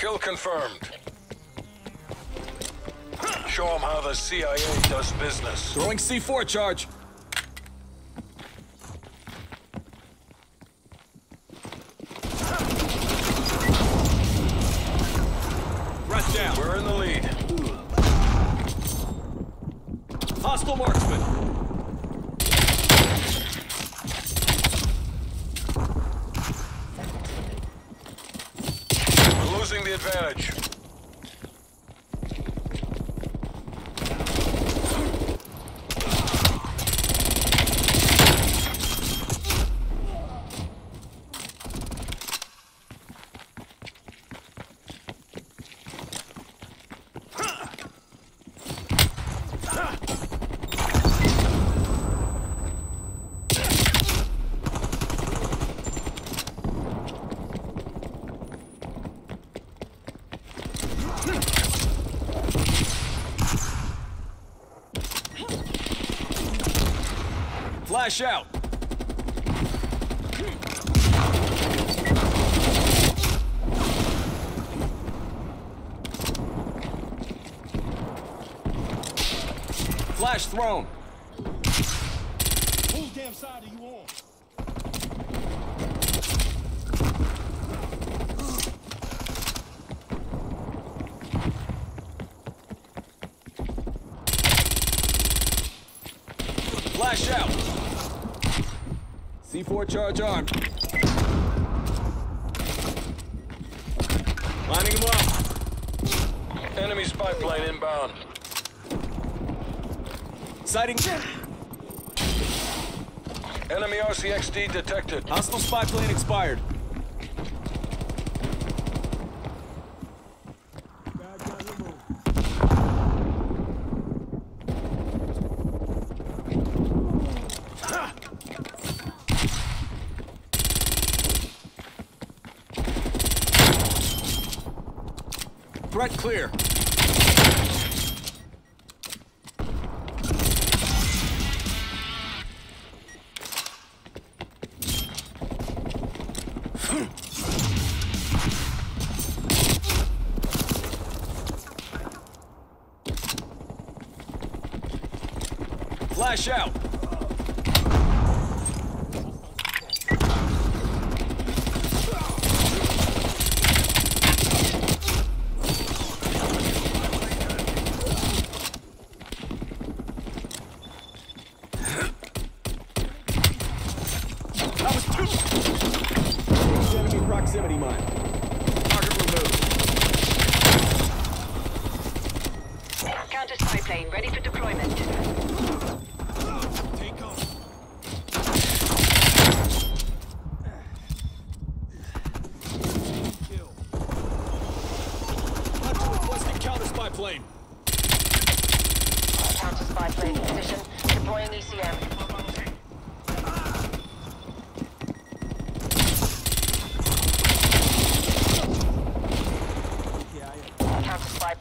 Kill confirmed. Show them how the CIA does business. Throwing C4 charge. Losing the advantage. Flash out. Flash thrown. Whose damn side are you on? Flash out. C4 charge armed. Lining him up. Enemy spy plane inbound. Sighting. Enemy RCXD detected. Hostile spy plane expired. Threat clear. Flash out. Enemy proximity mine. Target removed. Counter spy plane ready for deployment. Take off. Counter spy plane. Counter spy plane position. Deploying ECM.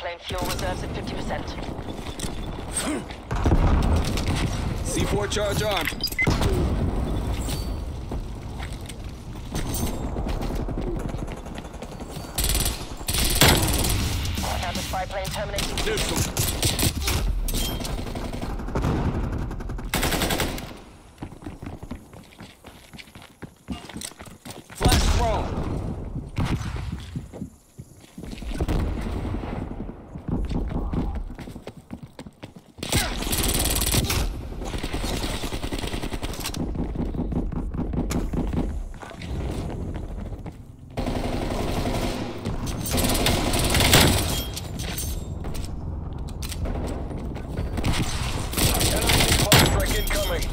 Counter spy plane fuel reserves at 50%. C4 charge armed. Counter spy plane terminating. Neutral. Flash thrown. Enemy spy strike incoming.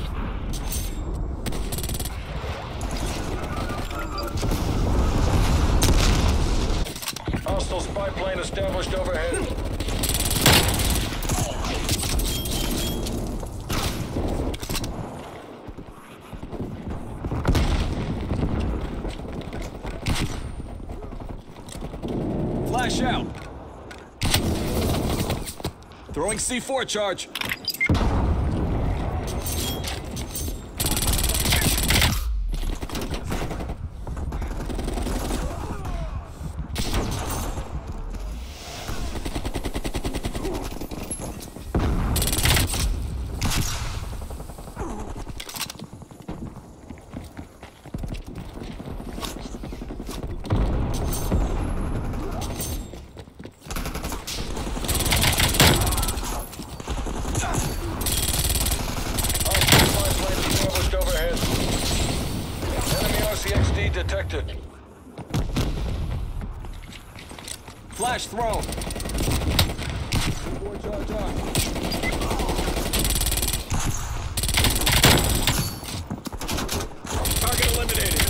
Hostile spy plane established overhead. Flash out. Throwing C4 charge. Flash thrown. Four charge arm. Target eliminated.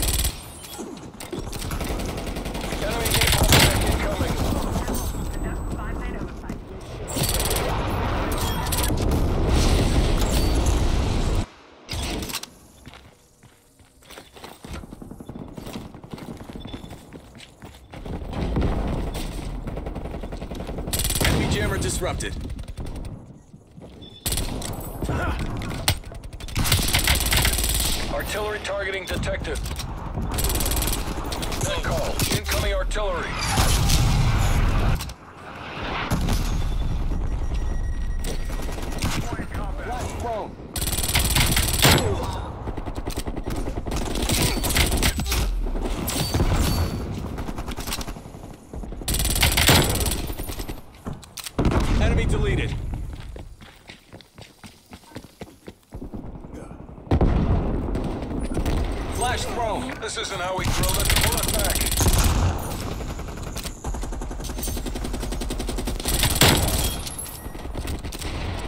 Enemy napalm strike incoming. Enemy jammer disrupted. Artillery targeting detected. Incoming artillery. Flash thrown. Deleted. Flash thrown. This isn't how we drilled it. Pull it back.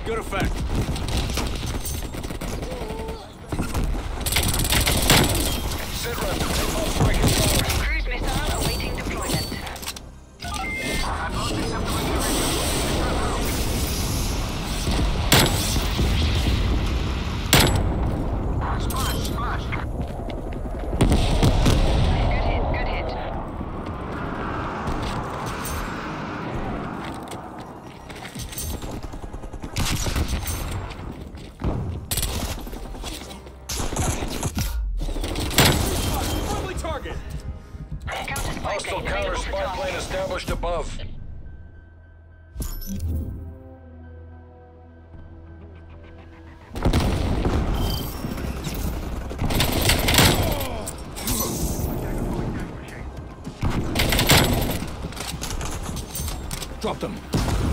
Good effect. Established above. Drop them.